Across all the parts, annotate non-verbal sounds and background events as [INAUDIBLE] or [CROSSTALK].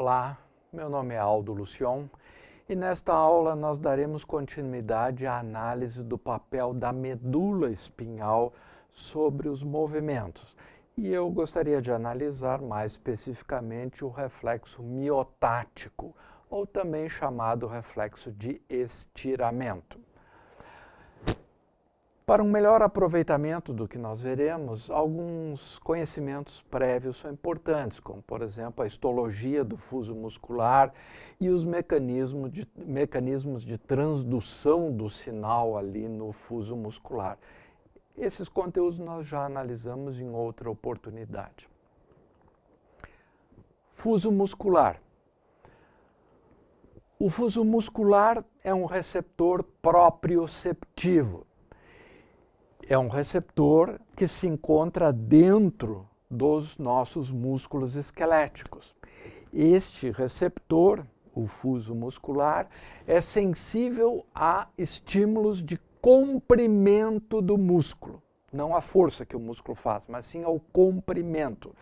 Olá, meu nome é Aldo Lucion e nesta aula nós daremos continuidade à análise do papel da medula espinhal sobre os movimentos. E eu gostaria de analisar mais especificamente o reflexo miotático, ou também chamado reflexo de estiramento. Para um melhor aproveitamento do que nós veremos, alguns conhecimentos prévios são importantes, como, por exemplo, a histologia do fuso muscular e os mecanismos de, mecanismos de transdução do sinal ali no fuso muscular. Esses conteúdos nós já analisamos em outra oportunidade. Fuso muscular. O fuso muscular é um receptor proprioceptivo é um receptor que se encontra dentro dos nossos músculos esqueléticos. Este receptor, o fuso muscular, é sensível a estímulos de comprimento do músculo, não a força que o músculo faz, mas sim ao comprimento.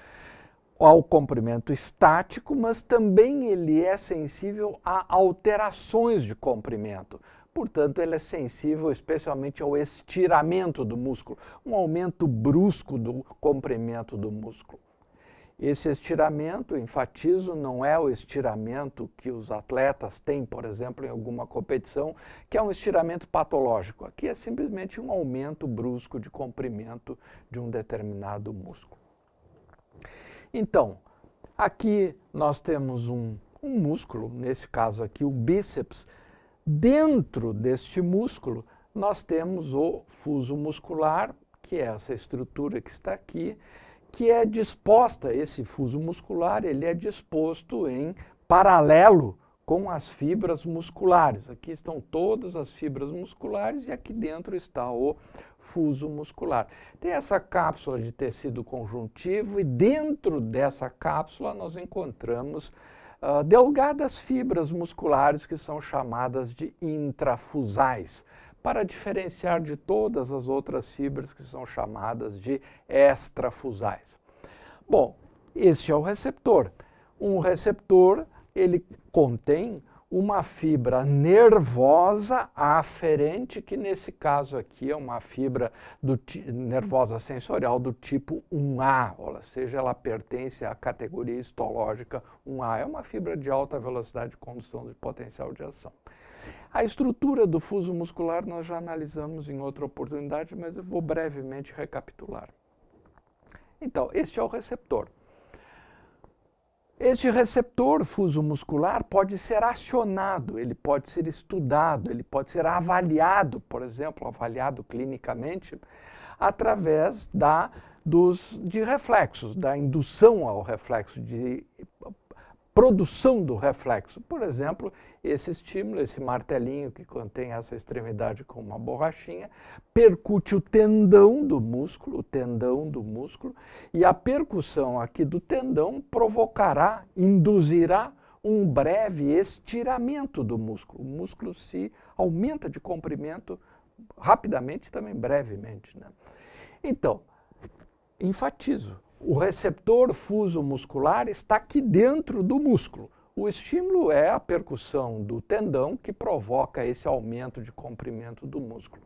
Ao comprimento estático, mas também ele é sensível a alterações de comprimento, Portanto, ele é sensível especialmente ao estiramento do músculo, um aumento brusco do comprimento do músculo. Esse estiramento, enfatizo, não é o estiramento que os atletas têm, por exemplo, em alguma competição, que é um estiramento patológico. Aqui é simplesmente um aumento brusco de comprimento de um determinado músculo. Então, aqui nós temos um, um músculo, nesse caso aqui o bíceps, Dentro deste músculo, nós temos o fuso muscular, que é essa estrutura que está aqui, que é disposta, esse fuso muscular, ele é disposto em paralelo com as fibras musculares. Aqui estão todas as fibras musculares e aqui dentro está o fuso muscular. Tem essa cápsula de tecido conjuntivo e dentro dessa cápsula nós encontramos uh, delgadas fibras musculares que são chamadas de intrafusais, para diferenciar de todas as outras fibras que são chamadas de extrafusais. Bom, este é o receptor. Um receptor, ele contém uma fibra nervosa aferente, que nesse caso aqui é uma fibra do, nervosa sensorial do tipo 1A, ou seja, ela pertence à categoria histológica 1A. É uma fibra de alta velocidade de condução de potencial de ação. A estrutura do fuso muscular nós já analisamos em outra oportunidade, mas eu vou brevemente recapitular. Então, este é o receptor. Este receptor fuso muscular pode ser acionado, ele pode ser estudado, ele pode ser avaliado, por exemplo, avaliado clinicamente, através da, dos, de reflexos, da indução ao reflexo, de produção do reflexo. Por exemplo, esse estímulo, esse martelinho que contém essa extremidade com uma borrachinha, percute o tendão do músculo, o tendão do músculo, e a percussão aqui do tendão provocará, induzirá um breve estiramento do músculo. O músculo se aumenta de comprimento rapidamente também brevemente. Né? Então, enfatizo, o receptor fuso muscular está aqui dentro do músculo. O estímulo é a percussão do tendão que provoca esse aumento de comprimento do músculo.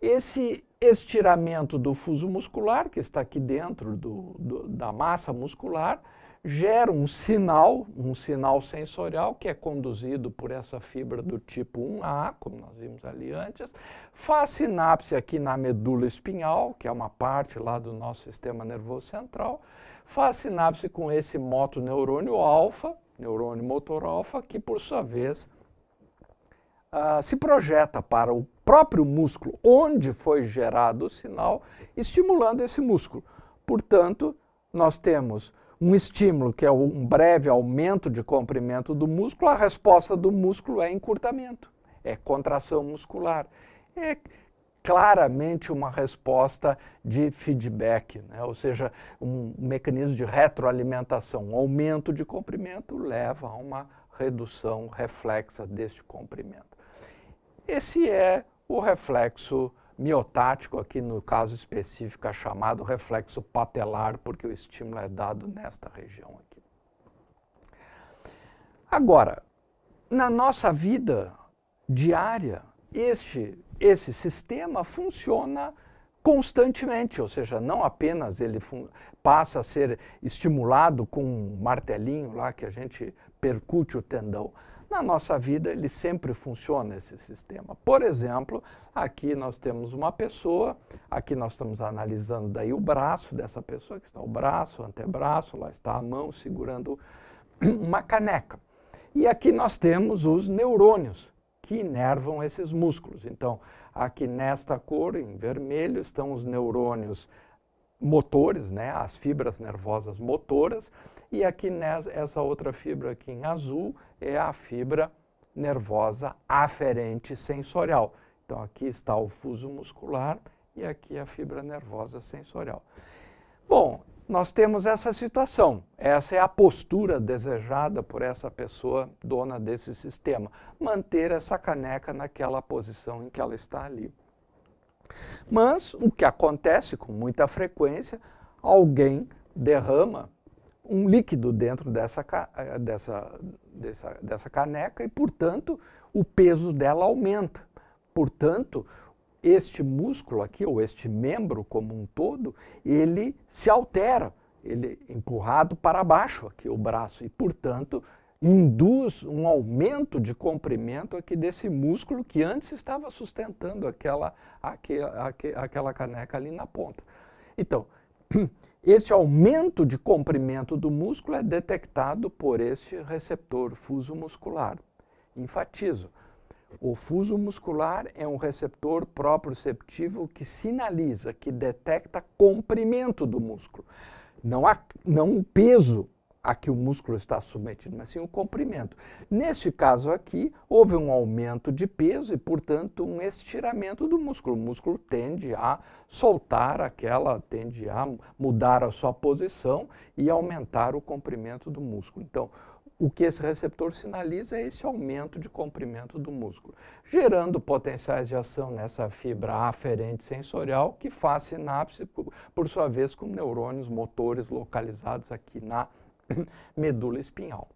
Esse estiramento do fuso muscular, que está aqui dentro do, do, da massa muscular, gera um sinal, um sinal sensorial que é conduzido por essa fibra do tipo 1A, como nós vimos ali antes, faz sinapse aqui na medula espinhal, que é uma parte lá do nosso sistema nervoso central, faz sinapse com esse motoneurônio alfa, neurônio motor alfa, que por sua vez uh, se projeta para o próprio músculo onde foi gerado o sinal, estimulando esse músculo. Portanto, nós temos um estímulo, que é um breve aumento de comprimento do músculo, a resposta do músculo é encurtamento, é contração muscular. É claramente uma resposta de feedback, né? ou seja, um mecanismo de retroalimentação. Um aumento de comprimento leva a uma redução reflexa deste comprimento. Esse é o reflexo miotático, aqui no caso específico é chamado reflexo patelar, porque o estímulo é dado nesta região aqui. Agora, na nossa vida diária, este, esse sistema funciona constantemente, ou seja, não apenas ele passa a ser estimulado com um martelinho lá que a gente percute o tendão. Na nossa vida, ele sempre funciona esse sistema. Por exemplo, aqui nós temos uma pessoa, aqui nós estamos analisando daí o braço dessa pessoa, que está o braço, o antebraço, lá está a mão segurando [CLEARS THROAT] uma caneca. E aqui nós temos os neurônios que inervam esses músculos. Então, aqui nesta cor, em vermelho, estão os neurônios motores, né, as fibras nervosas motoras, e aqui nessa outra fibra aqui em azul é a fibra nervosa aferente sensorial. Então aqui está o fuso muscular e aqui a fibra nervosa sensorial. Bom, nós temos essa situação. Essa é a postura desejada por essa pessoa dona desse sistema. Manter essa caneca naquela posição em que ela está ali. Mas o que acontece com muita frequência, alguém derrama um líquido dentro dessa, dessa, dessa, dessa caneca e, portanto, o peso dela aumenta. Portanto, este músculo aqui, ou este membro como um todo, ele se altera, ele é empurrado para baixo aqui o braço e, portanto, induz um aumento de comprimento aqui desse músculo que antes estava sustentando aquela, aquela, aquela caneca ali na ponta. Então, [CLEARS THROAT] este aumento de comprimento do músculo é detectado por este receptor fuso muscular. Enfatizo, o fuso muscular é um receptor proprioceptivo que sinaliza, que detecta comprimento do músculo. Não, há, não o peso a que o músculo está submetido, mas sim o comprimento. Neste caso aqui, houve um aumento de peso e, portanto, um estiramento do músculo. O músculo tende a soltar aquela, tende a mudar a sua posição e aumentar o comprimento do músculo. Então, o que esse receptor sinaliza é esse aumento de comprimento do músculo, gerando potenciais de ação nessa fibra aferente sensorial que faz sinapse, por, sua vez, com neurônios motores localizados aqui na [LAUGHS] medula espinhal.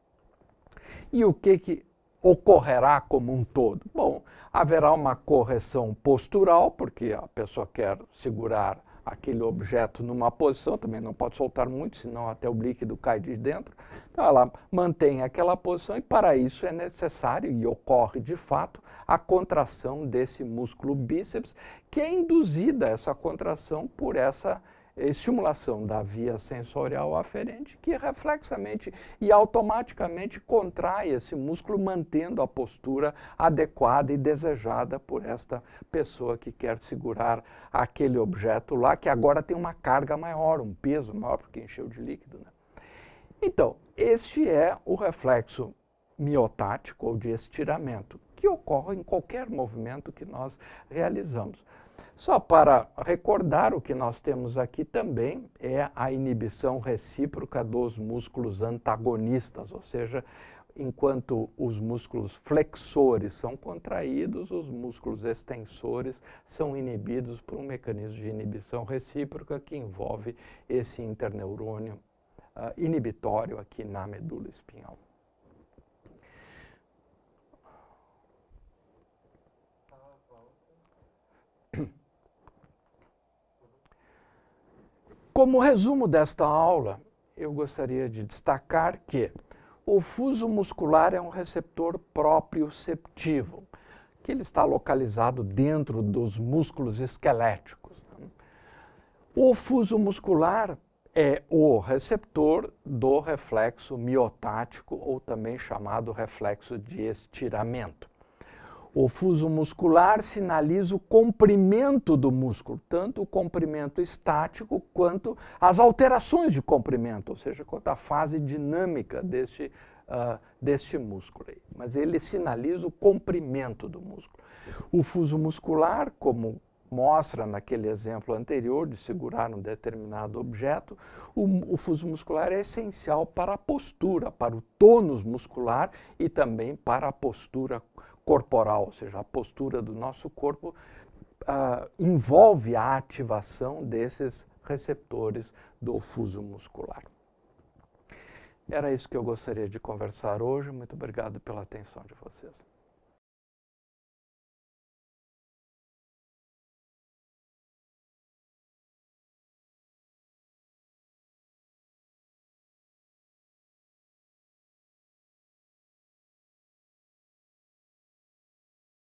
E o que, que ocorrerá como um todo? Bom, haverá uma correção postural, porque a pessoa quer segurar aquele objeto numa posição, também não pode soltar muito, senão até o líquido cai de dentro. Então ela mantém aquela posição e para isso é necessário e ocorre de fato a contração desse músculo bíceps, que é induzida essa contração por essa estimulação da via sensorial aferente, que reflexamente e automaticamente contrai esse músculo, mantendo a postura adequada e desejada por esta pessoa que quer segurar aquele objeto lá, que agora tem uma carga maior, um peso maior, porque encheu de líquido. Né? Então, este é o reflexo miotático ou de estiramento, que ocorre em qualquer movimento que nós realizamos. Só para recordar, o que nós temos aqui também é a inibição recíproca dos músculos antagonistas, ou seja, enquanto os músculos flexores são contraídos, os músculos extensores são inibidos por um mecanismo de inibição recíproca que envolve esse interneurônio uh, inibitório aqui na medula espinhal. Como resumo desta aula, eu gostaria de destacar que o fuso muscular é um receptor proprioceptivo, que ele está localizado dentro dos músculos esqueléticos. O fuso muscular é o receptor do reflexo miotático, ou também chamado reflexo de estiramento. O fuso muscular sinaliza o comprimento do músculo, tanto o comprimento estático quanto as alterações de comprimento, ou seja, quanto a fase dinâmica deste, uh, deste músculo. Aí. Mas ele sinaliza o comprimento do músculo. O fuso muscular, como mostra naquele exemplo anterior de segurar um determinado objeto, o, o, fuso muscular é essencial para a postura, para o tônus muscular e também para a postura corporal, ou seja, a postura do nosso corpo, uh, envolve a ativação desses receptores do fuso muscular. Era isso que eu gostaria de conversar hoje. Muito obrigado pela atenção de vocês.